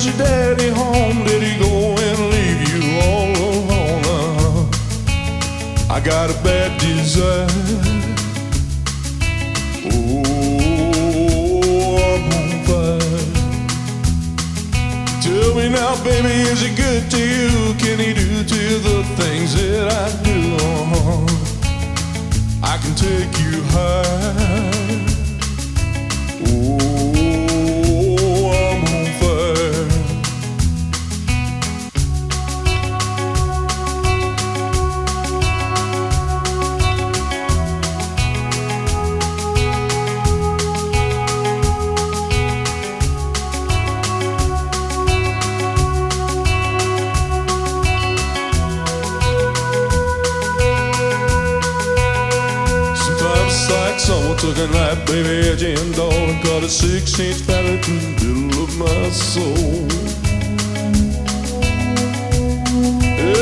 your daddy home? Did he go and leave you all alone? I got a bad desire. Oh, I'm on fire. Tell me now, baby, is he good to you? Can he do to you the things that I do? I can take you like took a knife, baby, edge and dog, and cut a six-inch pattern through the middle of my soul.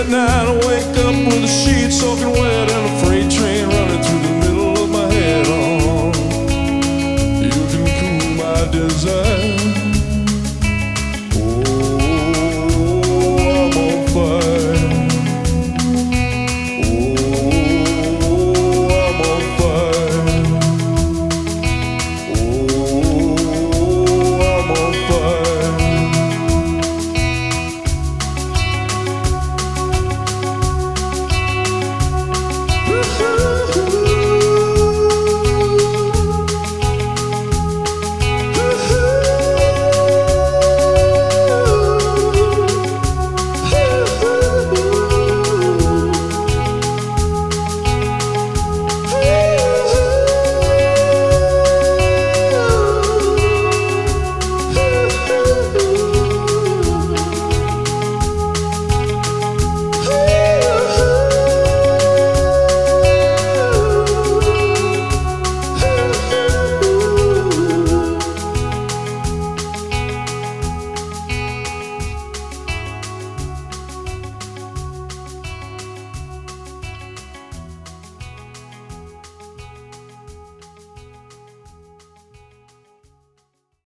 At night I wake up with the sheets soaking wet